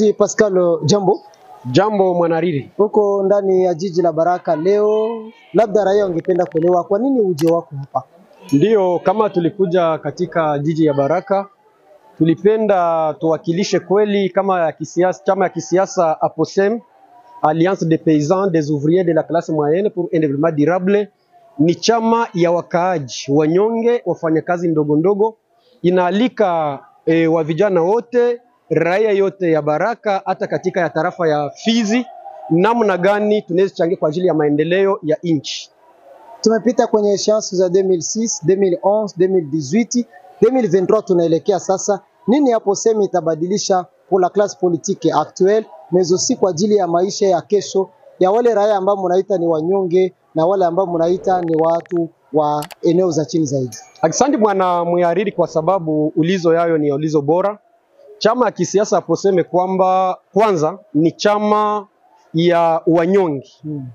Kiongozi Pascal, jambo. Jambo mwanariri. Huko ndani ya jiji la Baraka leo, labda raia wangependa kuelewa kwa nini uje wako hapa? Ndiyo, kama tulikuja katika jiji ya Baraka, tulipenda tuwakilishe kweli kama ya kisiasa, chama ya kisiasa APOSEM, Alliance des paysans des ouvriers de la classe moyenne pour un développement durable, ni chama ya wakaaji wanyonge, wafanyakazi ndogo ndogo, inaalika e, wa vijana wote, raia yote ya Baraka, hata katika ya tarafa ya Fizi, namna gani tunaweza changia kwa ajili ya maendeleo ya nchi. Tumepita kwenye siasa za 2006, 2011, 2018, 2023 tunaelekea sasa. Nini hapo semi itabadilisha pour la classe politique actuelle mais aussi kwa ajili ya maisha ya kesho ya wale raia ambao mnaita ni wanyonge na wale ambao mnaita ni watu wa eneo za chini zaidi? Asante mwana mhariri, kwa sababu ulizo yayo ni ulizo bora. Chama ya kisiasa aposeme kwamba kwanza ni chama ya wanyonge Hmm.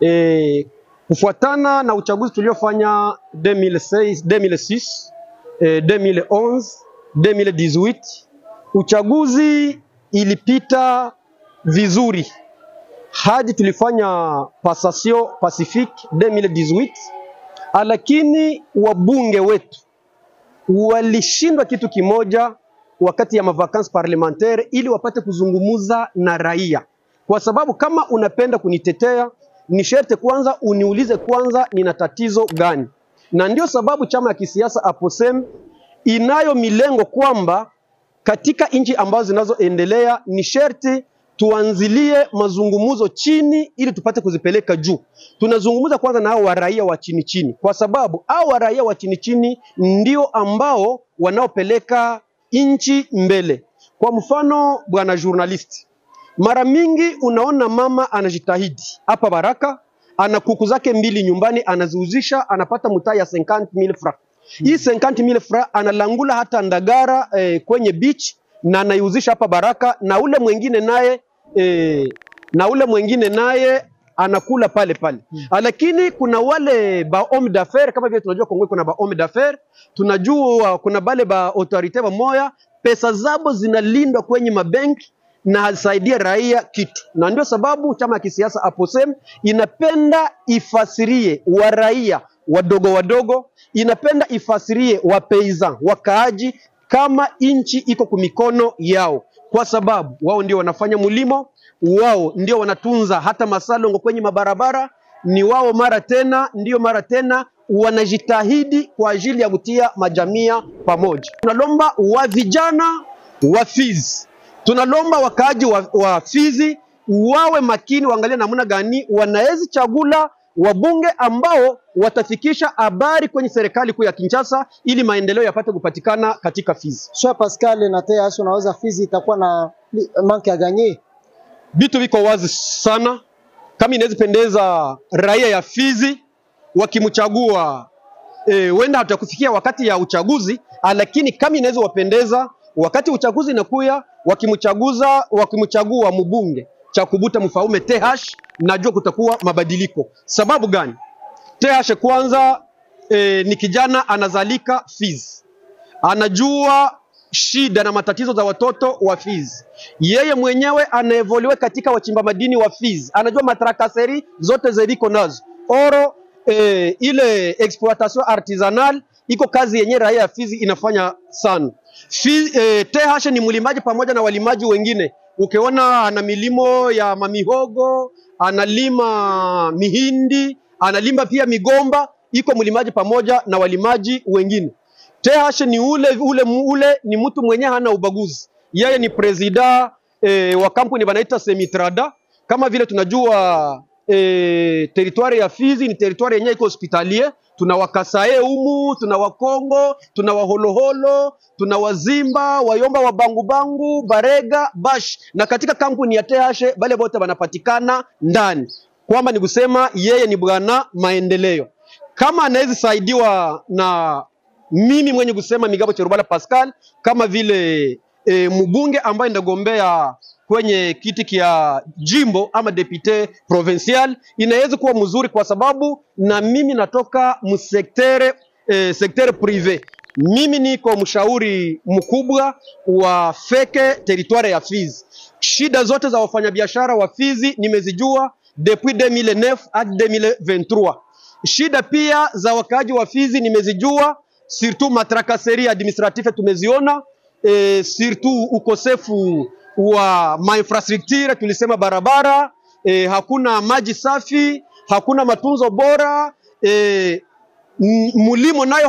e, kufuatana na uchaguzi tuliofanya 2006, 2006 eh, 2011, 2018 uchaguzi ilipita vizuri hadi tulifanya passation pacifique 2018, lakini wabunge wetu walishindwa kitu kimoja wakati ya mavakansi parlementaire, ili wapate kuzungumuza na raia, kwa sababu kama unapenda kunitetea ni sherte kwanza uniulize kwanza nina tatizo gani, na ndio sababu chama ya kisiasa APOSEM inayo milengo kwamba katika nchi ambazo zinazoendelea ni sherti tuanzilie mazungumzo chini ili tupate kuzipeleka juu. Tunazungumza kwanza na hao wa raia wa chini chini, kwa sababu hao wa raia wa chini chini ndio ambao wanaopeleka nchi mbele. Kwa mfano, bwana journalist, mara mingi unaona mama anajitahidi hapa Baraka, ana kuku zake mbili nyumbani, anaziuzisha, anapata mtaa ya 50000 francs. Hii 50000 francs analangula hata Ndagara eh, kwenye beach na anaiuzisha hapa Baraka, na ule mwingine naye eh, na ule mwingine naye anakula pale pale. Hmm. Lakini kuna wale ba homme d'affaires kama vile tunajua Kongo kuna ba homme d'affaires, tunajua kuna bale ba autorite bamoya, pesa zabo zinalindwa kwenye mabenki na hasaidia raia kitu, na ndio sababu chama ya kisiasa APOSEM inapenda ifasirie wa raia wadogo wadogo, inapenda ifasirie wa paysan wakaaji kama nchi iko kumikono yao, kwa sababu wao ndio wanafanya mlimo, wao ndio wanatunza hata masalongo kwenye mabarabara, ni wao mara tena ndio mara tena wanajitahidi kwa ajili ya kutia majamia pamoja. Tunalomba wa vijana wa Fizi, tunalomba wakaaji wa, wa Fizi wawe makini, waangalie namna gani wanaweza chagula wabunge ambao watafikisha habari kwenye serikali kuu ya Kinshasa ili maendeleo yapate kupatikana katika Fizi. Sio Pascal na Teas, unaweza Fizi itakuwa na manke ya ganye. Vitu viko wazi sana, kama inaweza pendeza raia ya Fizi wakimchagua e, wenda hatakufikia wakati ya uchaguzi, lakini kama inaweza wapendeza wakati uchaguzi inakuya, wakimchaguza wakimchagua mbunge cha kubuta mfaume TH, najua kutakuwa mabadiliko. Sababu gani? TH kwanza e, ni kijana anazalika Fiz, anajua shida na matatizo za watoto wa fiz Yeye mwenyewe anaevoliwe katika wachimba madini wa fiz anajua matrakaseri zote ziliko nazo oro e, ile exploitation artisanal iko kazi yenye raia ya Fizi inafanya sana. Fizi, e, TH ni mlimaji pamoja na walimaji wengine ukiona ana milimo ya mamihogo, analima mihindi, analima pia migomba, iko mlimaji pamoja na walimaji wengine. TH ni ule ule ule ni mtu mwenye hana ubaguzi. Yeye ni presida e, wa kampuni banaita Semitrada. Kama vile tunajua e, teritwari ya Fizi ni teritwari yenye iko hospitalie. tuna wakasae umu, tuna wakongo, tuna waholoholo, tuna wazimba, wayomba, wabangubangu, barega, bash, na katika kampuni ya TH bale bote wanapatikana ndani, kwamba ni kusema yeye ni bwana maendeleo. Kama anaweza saidiwa na mimi mwenye kusema Migabo Cherubala Pascal kama vile e, mbunge ambaye ndagombea kwenye kiti kia jimbo ama depute provincial inaweza kuwa mzuri, kwa sababu na mimi natoka msektere eh, sektere prive Mimi niko mshauri mkubwa wa feke teritware ya Fizi. Shida zote za wafanyabiashara wa Fizi nimezijua depuis 2009 hadi 2023. Shida pia za wakaaji wa Fizi nimezijua, surtout matrakaseri administrative tumeziona, e, surtout ukosefu wa mainfrastructure, tulisema barabara e, hakuna maji safi, hakuna matunzo bora e, mulimo nayo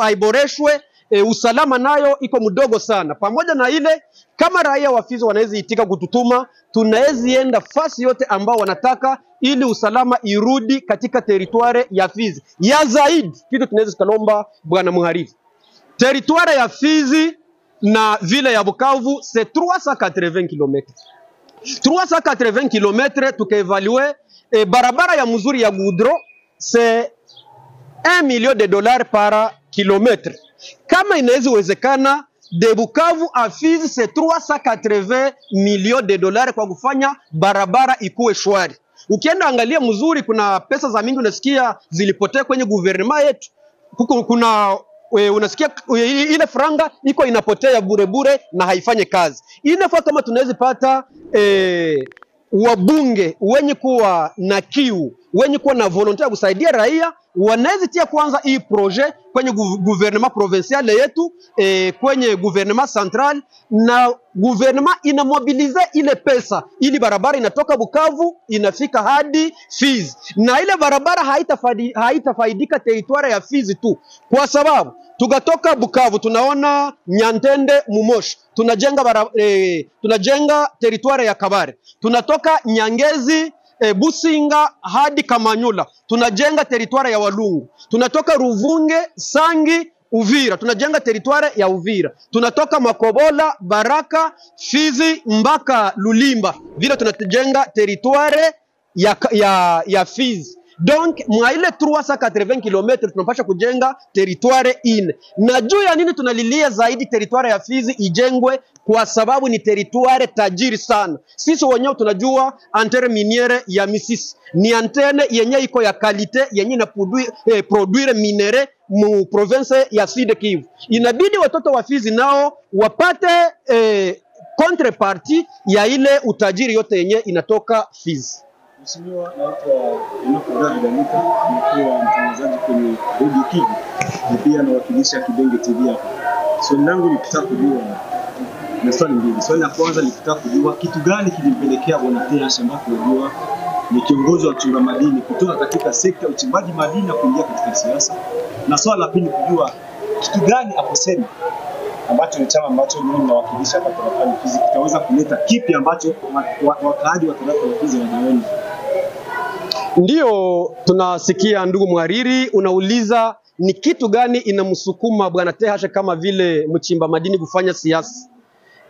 haiboreshwe e, usalama nayo iko mdogo sana. Pamoja na ile, kama raia wa Fizi wanaweza itika kututuma, tunaweza enda fasi yote ambao wanataka ili usalama irudi katika teritware ya Fizi. Ya zaidi kitu tunaweza tukalomba bwana mhariri, teritware ya Fizi na vile ya Bukavu c'est 380 km 380 km tukaevalue e, barabara ya mzuri ya gudro c'est 1 million de dollars par kilomètre. Kama inaweza wezekana de Bukavu à Fizi c'est 380 millions de dollars kwa kufanya barabara ikuwe shwari. Ukienda angalia mzuri, kuna pesa za mingi unasikia zilipotea kwenye guvernema yetu. Kuna we, unasikia we, ile franga iko inapotea bure bure na haifanye kazi. Inafaa kama tunaweza pata e, wabunge wenye kuwa na kiu wenye kuwa na volonte ya kusaidia raia wanaweza tia kwanza hii projet kwenye gouvernement provincial yetu e, kwenye gouvernement central na gouvernement inamobilize ile pesa ili barabara inatoka Bukavu inafika hadi Fizi, na ile barabara haitafaidika haitafaidika teritwari ya Fizi tu, kwa sababu tukatoka Bukavu tunaona Nyantende Mumoshi tunajenga bara, e, tunajenga teritwari ya Kabare, tunatoka Nyangezi e, Businga hadi Kamanyula. Tunajenga teritwari ya Walungu, tunatoka Ruvunge, Sangi, Uvira. Tunajenga teritwari ya Uvira, tunatoka Makobola, Baraka, Fizi mpaka Lulimba, vile tunajenga teritwari ya, ya, ya Fizi. Donc mwa ile 380 km tunapasha kujenga teritware ine, na juu ya nini tunalilia zaidi teritware ya Fizi ijengwe? Kwa sababu ni teritware tajiri sana. Sisi wenyewe tunajua antere miniere ya Misisi ni antene yenye iko ya kalite yenye na eh, produire minere mu province ya Sud Kivu. Inabidi watoto wa Fizi nao wapate eh, contrepartie ya ile utajiri yote yenye inatoka Fizi. Mheshimiwa, naitwa Enoko David Anika, nimekuwa mtangazaji kwenye Radio Kivu na pia nawakilisha Kibenge TV hapa. Swali langu ni kutaka kujua na swali mbili. Swali la kwanza ni kutaka kujua kitu gani kilimpelekea Bwana TH Shamba tunajua ni kiongozi wa chunga madini kutoka katika sekta ya uchimbaji madini na kuingia katika siasa, na swali la pili kujua kitu gani akosema ambacho ni chama ambacho mimi nawakilisha hapa tarafani Fizi kitaweza kuleta kipi ambacho wa- wa- wakaaji wa tarafa Fizi wanaona Ndiyo, tunasikia ndugu mhariri, unauliza ni kitu gani inamsukuma bwana Tehashe kama vile mchimba madini kufanya siasa.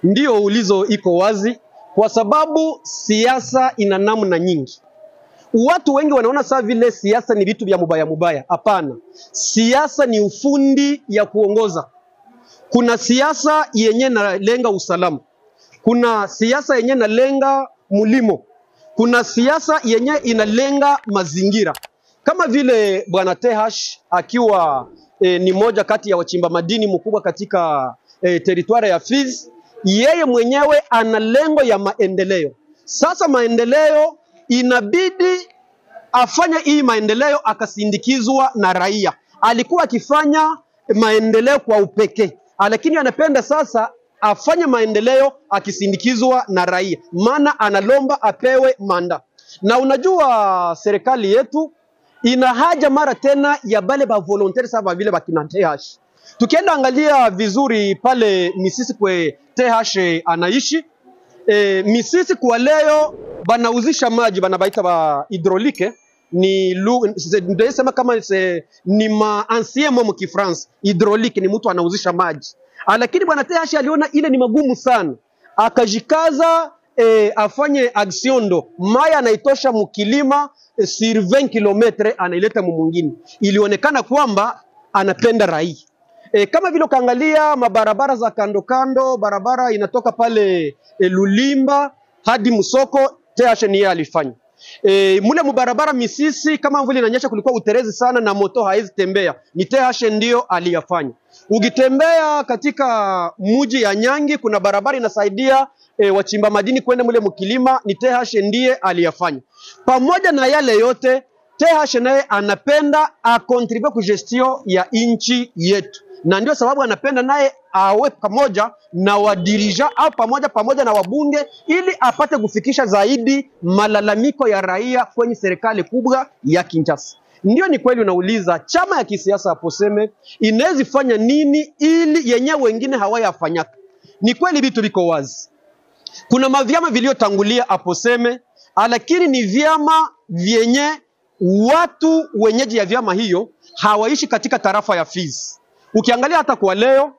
Ndiyo, ulizo iko wazi, kwa sababu siasa ina namna nyingi. Watu wengi wanaona saa vile siasa ni vitu vya mubaya mubaya. Hapana, siasa ni ufundi ya kuongoza. Kuna siasa yenye nalenga usalama, kuna siasa yenye nalenga mulimo, kuna siasa yenye inalenga mazingira, kama vile bwana Tehash akiwa e, ni moja kati ya wachimba madini mkubwa katika e, teritwari ya Fizi. Yeye mwenyewe ana lengo ya maendeleo. Sasa maendeleo inabidi afanye hii maendeleo akasindikizwa na raia. Alikuwa akifanya maendeleo kwa upekee, lakini anapenda sasa afanye maendeleo akisindikizwa na raia, maana analomba apewe manda. Na unajua serikali yetu ina haja mara tena ya bale ba volontaire sawa vile bakina TH. Tukienda angalia vizuri pale Misisi kwe TH anaishi e, Misisi kwa leo banauzisha maji banabaita ba hydraulique ni lu- ndio sema kama se, ni ma ancien mom ki France Hydraulique ni mtu anauzisha maji, lakini bwana TH aliona ile ni magumu sana, akajikaza e, afanye aksiondo maya anaitosha mukilima e, sur 20 kilometre anaileta mumungini. Ilionekana kwamba anapenda rai E, kama vile ukaangalia mabarabara za kando kando, barabara inatoka pale e, Lulimba hadi Msoko, TH ni yeye alifanya. E, mule mubarabara Misisi kama mvula inanyesha kulikuwa uterezi sana na moto haizi tembea. Ni TH ndio aliyafanya. Ukitembea katika muji ya Nyangi kuna barabara inasaidia e, wachimba madini kwenda mule mkilima, ni TH ndiye aliyafanya. Pamoja na yale yote TH naye anapenda akontribue ku gestion ya inchi yetu, na ndio sababu anapenda naye awe pamoja na wadirija au pamoja pamoja na wabunge ili apate kufikisha zaidi malalamiko ya raia kwenye serikali kubwa ya Kinshasa. Ndio, ni kweli unauliza chama ya kisiasa aposeme inawezi fanya nini ili yenyewe wengine hawayafanyaka. Ni kweli vitu viko wazi, kuna mavyama viliyotangulia aposeme, lakini ni vyama vyenye watu wenyeji ya vyama hiyo hawaishi katika tarafa ya Fizi. Ukiangalia hata kwa leo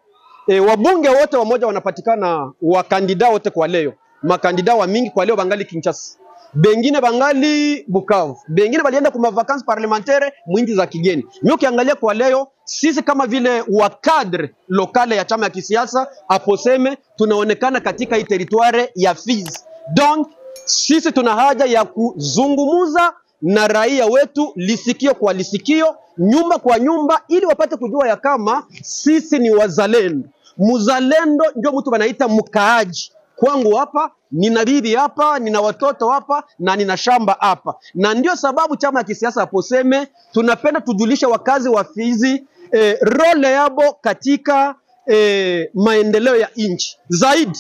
e, wabunge wote wamoja wanapatikana wakandida wote kwa leo, makandida wa mingi kwa leo bangali Kinshasa, bengine bangali Bukavu, bengine balienda kuma vacances parlementaire mwingi za kigeni. Mimi ukiangalia kwa leo sisi kama vile wakadre lokale ya chama ya kisiasa aposeme tunaonekana katika hii teritware ya Fizi. Donc sisi tuna haja ya kuzungumuza na raia wetu lisikio kwa lisikio, nyumba kwa nyumba, ili wapate kujua ya kama sisi ni wazalendo. Mzalendo ndio mtu wanaita mkaaji. Kwangu hapa nina bibi hapa, nina watoto hapa na nina shamba hapa, na ndio sababu chama ya kisiasa aposeme tunapenda tujulishe wakazi wa Fizi eh, role yabo katika eh, maendeleo ya nchi zaidi.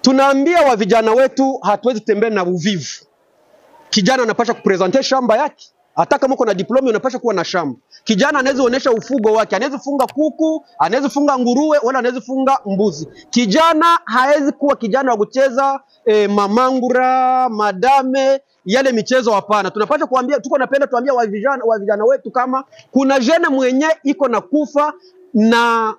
Tunaambia wa vijana wetu hatuwezi tembea na uvivu kijana anapasha kupresente shamba yake. Hata kama uko na diploma unapasha kuwa na shamba. Kijana anaweza onyesha ufugo wake, anaweza funga kuku, anaweza funga nguruwe, wala anaweza funga mbuzi. Kijana hawezi kuwa kijana wa kucheza e, mamangura, madame, yale michezo hapana. Tunapasha kuambia, tuko napenda tuambia wa vijana, wa vijana wetu kama kuna jene mwenye iko na kufa na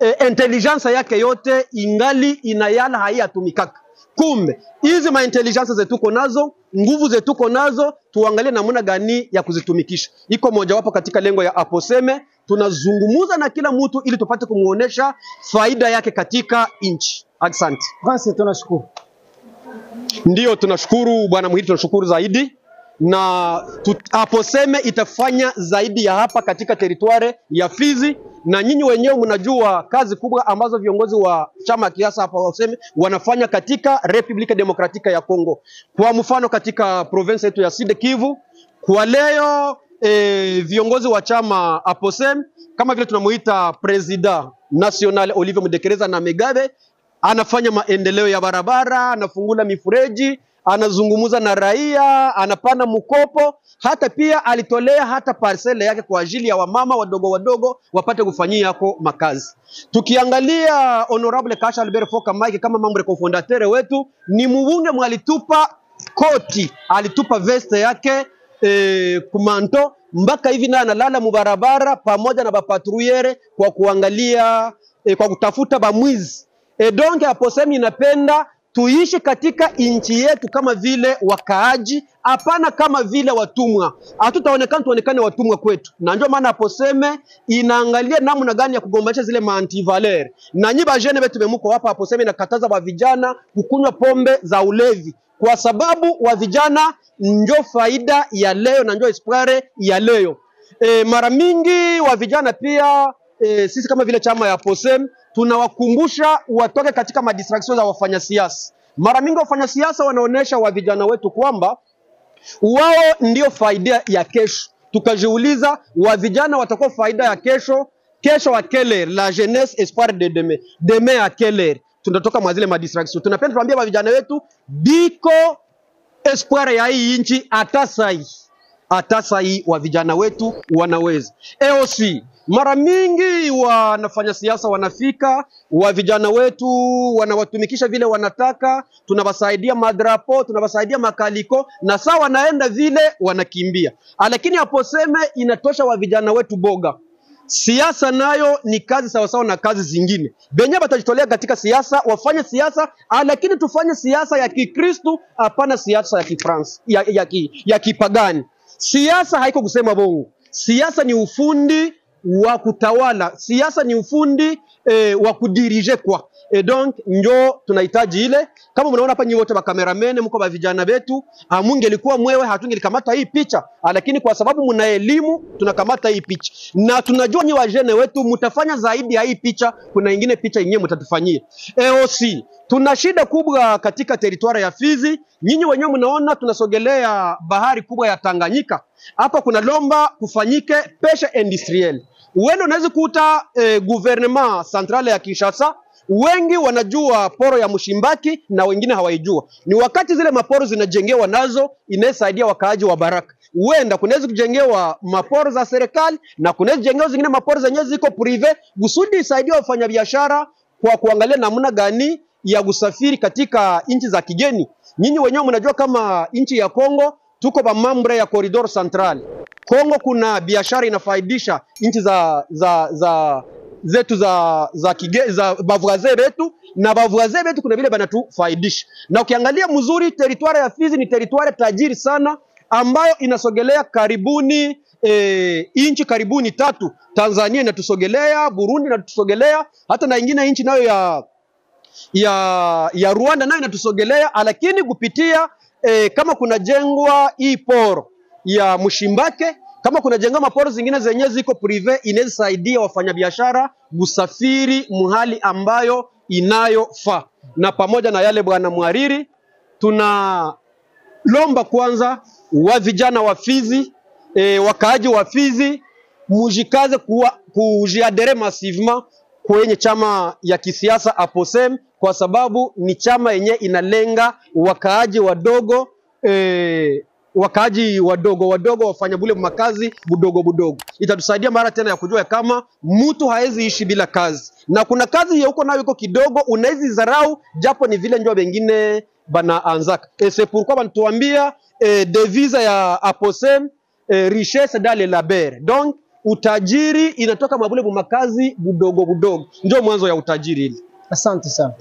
e, intelligence yake yote ingali inayala haiyatumikaka Kumbe hizi maintelligence zetuko nazo, nguvu zetuko nazo, tuangalie namna gani ya kuzitumikisha. Iko mojawapo katika lengo ya aposeme, tunazungumuza na kila mtu ili tupate kumuonesha faida yake katika nchi. Asante. basi, tunashukuru. Ndiyo, tunashukuru bwana Muhidi, tunashukuru zaidi na tu, aposeme itafanya zaidi ya hapa katika teritware ya Fizi, na nyinyi wenyewe mnajua kazi kubwa ambazo viongozi wa chama kiasa hapa waseme wanafanya katika Republika Demokratika ya Kongo. Kwa mfano katika province yetu ya Sud Kivu kwa leo e, viongozi wa chama aposem kama vile tunamuita president national Olivier Mudekereza na Megabe anafanya maendeleo ya barabara, anafungula mifereji, anazungumza na raia, anapana mkopo, hata pia alitolea hata parcele yake kwa ajili ya wamama wadogo wadogo wapate kufanyia yako makazi. Tukiangalia honorable Kasha Albert Foka Mike kama membre cofondateur wetu, ni mbunge mwalitupa koti, alitupa veste yake e, kumanto mpaka hivi naye analala mubarabara pamoja na bapatruyere kwa kuangalia e, kwa kutafuta bamwizi E donc aposemi inapenda tuishi katika nchi yetu kama vile wakaaji, hapana kama vile watumwa. Hatutaonekana tuonekane watumwa kwetu, na ndio maana aposeme inaangalia namna gani ya kugombanisha zile maantivaler na nyi bajene betu bemuko hapa. Aposeme inakataza wa vijana kukunywa pombe za ulevi, kwa sababu wa vijana njo faida ya leo na njo espoire ya leo. E, mara mingi wa vijana pia e, sisi kama vile chama ya Posem tunawakumbusha watoke katika madistraction za wafanyasiasa. Mara mingi wafanyasiasa wanaonesha wa vijana wetu kwamba wao ndio faida ya kesho. Tukajiuliza, wa vijana watakuwa faida ya kesho? Kesho wa quelle la jeunesse espoir de demain, demain heure? Tunatoka mwazile madistraction. Tunapenda tuambie wa vijana wetu biko espoir ya hii nchi, hata hata sai wa vijana wetu wanaweza EOC mara mingi wanafanya siasa wanafika, wa vijana wetu wanawatumikisha vile wanataka, tunawasaidia madrapo, tunawasaidia makaliko, na saa wanaenda vile wanakimbia. Lakini aposeme inatosha wa vijana wetu boga. Siasa nayo ni kazi sawasawa na kazi zingine, benye batajitolea katika siasa, wafanye siasa, lakini tufanye siasa ya Kikristu, hapana siasa ya Kifransi ya, ya, ya, ya kipagani. Siasa haiko kusema bongo, siasa ni ufundi wa kutawala. Siasa ni ufundi e, wa kudirije kwa e donc njo tunahitaji ile. Kama mnaona hapa nyinyi wote makameramene, mko ba vijana vetu, amungelikuwa mwewe hatungelikamata hii picha, lakini kwa sababu mna elimu tunakamata hii picha, na tunajua nyinyi wajene wetu mtafanya zaidi ya hii picha. Kuna ingine picha yenyewe mtatufanyia EOC. Tuna shida kubwa katika teritwari ya Fizi. Nyinyi wenyewe mnaona tunasogelea bahari kubwa ya Tanganyika. Hapa kuna lomba kufanyike pesha industriel. Uende unaweza kuta eh, gouvernement centrale ya Kinshasa wengi wanajua poro ya Mshimbaki na wengine hawaijua. Ni wakati zile maporo zinajengewa nazo inayesaidia wakaaji wa Baraka. Huenda kunaweza kujengewa maporo za serikali na kunaweza kujengewa zingine maporo zenyewe ziko prive kusudi isaidie wafanyabiashara kwa kuangalia namna gani ya kusafiri katika nchi za kigeni. Nyinyi wenyewe mnajua kama nchi ya Kongo tuko ba mambre ya corridor central. Kongo kuna biashara inafaidisha nchi za za za zetu za za kige, za bavuaze betu na bavuaze betu kuna vile banatufaidisha. Na ukiangalia mzuri, teritwari ya Fizi ni teritwari tajiri sana ambayo inasogelea karibuni e, inchi karibuni tatu. Tanzania inatusogelea, Burundi inatusogelea, hata na ingine inchi nayo ya ya ya Rwanda nayo inatusogelea, lakini kupitia e, kama kunajengwa hii poro ya Mshimbake kama kunajengwa maporo zingine zenye ziko prive, inaweza saidia wafanyabiashara kusafiri mahali ambayo inayofaa. Na pamoja na yale, bwana mhariri, tunalomba kwanza wa vijana wa Fizi e, wakaaji wa Fizi mujikaze kujiadere massivement kwenye chama ya kisiasa APOSEM kwa sababu ni chama yenye inalenga wakaaji wadogo e, wakaaji wadogo wadogo wafanya bule makazi budogo budogo. Itatusaidia mara tena ya kujua kama mtu hawezi ishi bila kazi, na kuna kazi ya huko nayo iko kidogo, unawezi zarau japo ni vile njoo bengine bana anzaka et c'est pourquoi banatuambia eh, devisa ya Aposem eh, richesse dans le labeur donc utajiri inatoka mabule makazi budogo budogo, ndio mwanzo ya utajiri ile. Asante sana.